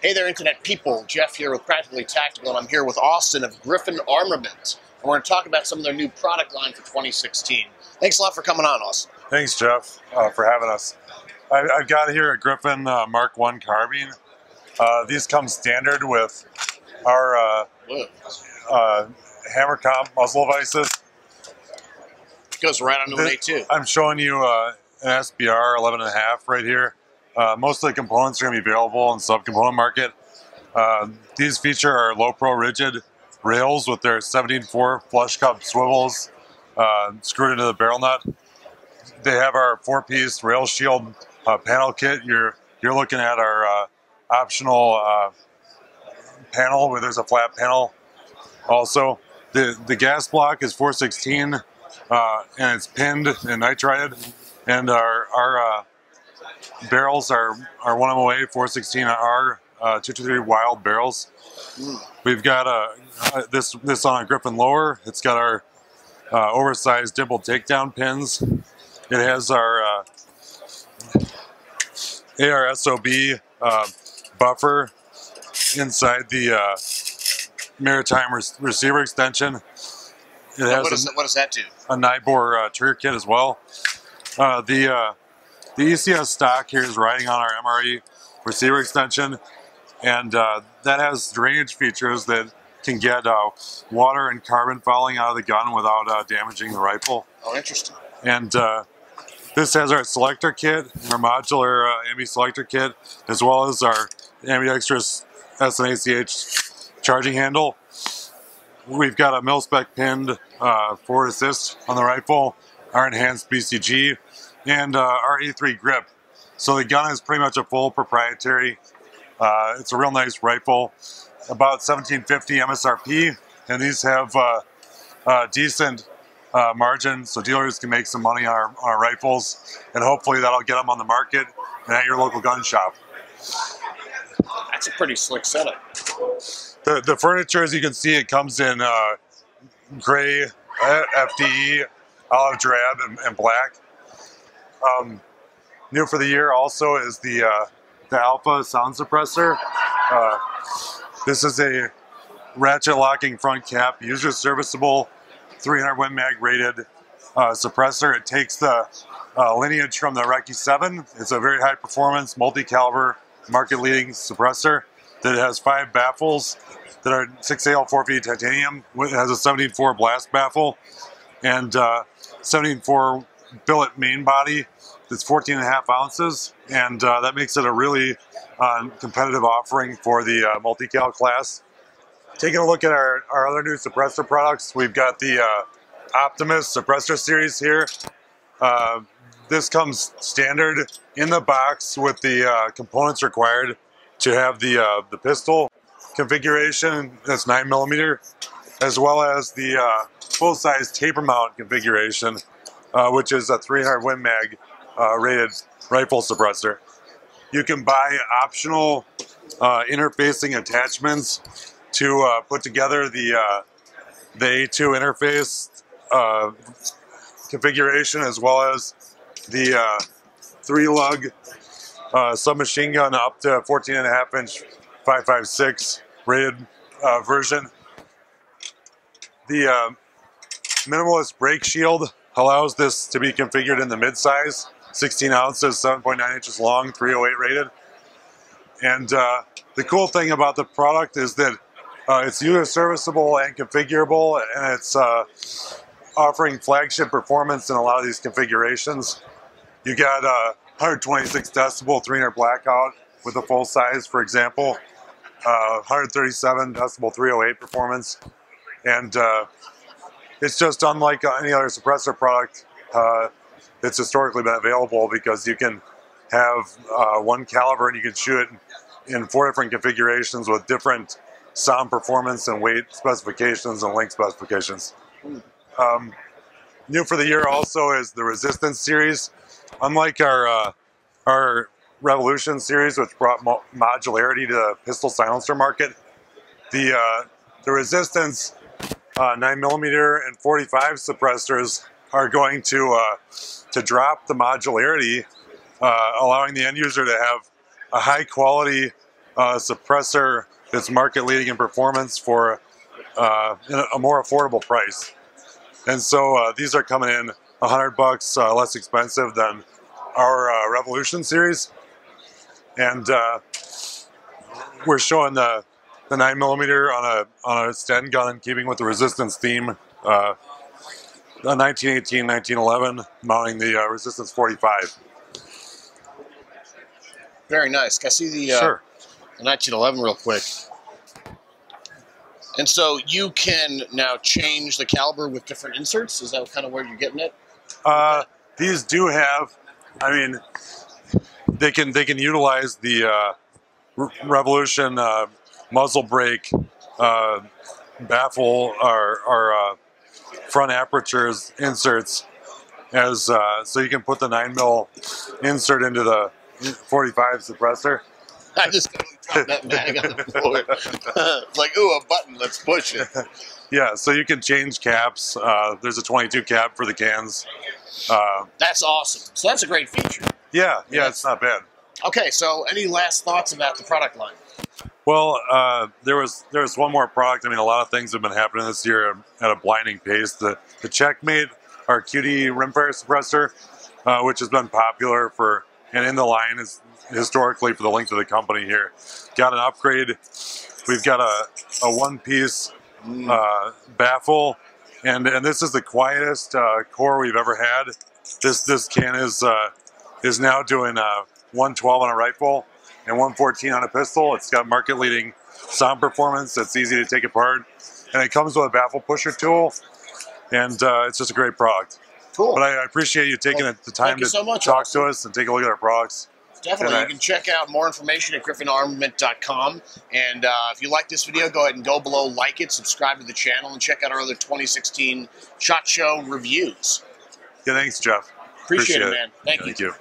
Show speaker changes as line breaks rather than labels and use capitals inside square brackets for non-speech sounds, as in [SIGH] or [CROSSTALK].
Hey there, Internet people. Jeff here with Practically Tactical, and I'm here with Austin of Griffin Armament. And we're going to talk about some of their new product line for 2016. Thanks a lot for coming on, Austin.
Thanks, Jeff, uh, for having us. I, have got here a Griffin uh, Mark One carbine. Uh, these come standard with our uh, uh, hammer comp muzzle devices.
Goes right on the A2.
I'm showing you uh, an SBR 11 and a half right here. Uh, most of the components are going to be available in subcomponent market. Uh, these feature our low pro rigid rails with their 17-4 flush cup swivels uh, screwed into the barrel nut. They have our four-piece rail shield uh, panel kit. You're you're looking at our uh, optional panel where there's a flat panel. Also, the the gas block is 416 and it's pinned and nitrided, and our our barrels are, are 1MOA 416R uh, 223 Wylde barrels. Mm. We've got a, uh, this this on a Griffin lower. It's got our uh, oversized dimple takedown pins. It has our uh, ARSOB uh, buffer inside the uh, maritime re receiver extension.
It has what, a, what does that do?
A Nibor uh, trigger kit as well. the the ECS stock here is riding on our MRE receiver extension, and uh, that has drainage features that can get uh, water and carbon falling out of the gun without uh, damaging the rifle.
Oh, interesting.
And uh, this has our selector kit, our modular uh, ambi selector kit, as well as our ambidextrous SNACH charging handle. We've got a mil spec pinned uh, forward assist on the rifle, our enhanced BCG, and uh, our A3 grip. So the gun is pretty much a full proprietary. Uh, it's a real nice rifle, about 1750 MSRP, and these have uh, uh, decent uh, margin, so dealers can make some money on our, on our rifles, and hopefully that'll get them on the market and at your local gun shop.
That's a pretty slick setup.
The, the furniture, as you can see, it comes in uh, gray, FDE, olive drab, and, and black. Um, new for the year also is the uh, the Alpha sound suppressor. Uh, this is a ratchet locking front cap, user serviceable, 300 Win Mag rated uh, suppressor. It takes the uh, lineage from the Recce 7. It's a very high performance, multi caliber, market leading suppressor that has five baffles that are 6AL 450 titanium. It has a 74 blast baffle and uh, 74 billet main body that's 14 and a half ounces, and uh, that makes it a really uh, competitive offering for the uh, multi-cal class. Taking a look at our, our other new suppressor products, we've got the uh, Optimus suppressor series here. Uh, this comes standard in the box with the uh, components required to have the, the pistol configuration that's 9 millimeter, as well as the full-size taper mount configuration uh, which is a 300 Win Mag uh, rated rifle suppressor. You can buy optional uh, interfacing attachments to uh, put together the uh, the A2 interface configuration as well as the three lug submachine gun up to 14 and a half inch 556 rated version. The minimalist brake shield allows this to be configured in the midsize, 16 ounces, 7.9 inches long, 308 rated. And uh, the cool thing about the product is that uh, it's user serviceable and configurable, and it's uh, offering flagship performance in a lot of these configurations. You got 126 uh, decibel 300 blackout with a full size, for example, uh, 137 decibel 308 performance, and uh, it's just unlike any other suppressor product uh, that's historically been available because you can have uh, one caliber and you can shoot it in four different configurations with different sound performance and weight specifications and length specifications. Um, new for the year also is the Resistance series. Unlike our uh, our Revolution series, which brought mo modularity to the pistol silencer market, the uh, the Resistance uh, 9 millimeter and 45 suppressors are going to uh, to drop the modularity, uh, allowing the end user to have a high quality a suppressor that's market leading in performance for uh, a more affordable price. And so uh, these are coming in hundred bucks uh, less expensive than our uh, Revolution series, and uh, we're showing the the nine millimeter on a on a Sten gun in keeping with the resistance theme. Uh, the 1918, 1911, mounting the uh, resistance 45.
Very nice. Can I see the, uh,
Sure.
the 1911 real quick? And so you can now change the caliber with different inserts. Is that kind of where you're getting it?
Uh, these do have, I mean, they can they can utilize the uh, Re- Revolution uh, muzzle brake uh, baffle or, or uh, front apertures inserts as uh, so you can put the nine mil insert into the 45 suppressor.
I just dropped that bag on the floor. it's [LAUGHS] like, ooh, a button. Let's push it. [LAUGHS]
Yeah, so you can change caps. Uh, there's a 22 cap for the cans. Uh,
That's awesome. So that's a great feature.
yeah, yeah, it's not bad.
Okay, so any last thoughts about the product line?
Well, uh, there was there was one more product. I mean, a lot of things have been happening this year at a blinding pace. The the Checkmate, our QD rimfire suppressor, uh, which has been popular for and in the line is historically for the length of the company here, got an upgrade. We've got a, a one piece uh, baffle, and and this is the quietest uh, core we've ever had. This this can is uh, is now doing uh, 112 on a rifle and 114 on a pistol. It's got market leading sound performance. It's easy to take apart, and it comes with a baffle pusher tool, and uh, it's just a great product.
Cool.
But I, I appreciate you taking
Well,
the time to
so much,
talk
Austin.
to us and take a look at our products.
Definitely.
I-
You can check out more information at griffinarmament.com. And uh, if you like this video, go ahead and go below, like it, subscribe to the channel, and check out our other 2016 SHOT Show reviews.
Yeah, thanks, Jeff.
Appreciate, it, man. Thank you.
Thank you.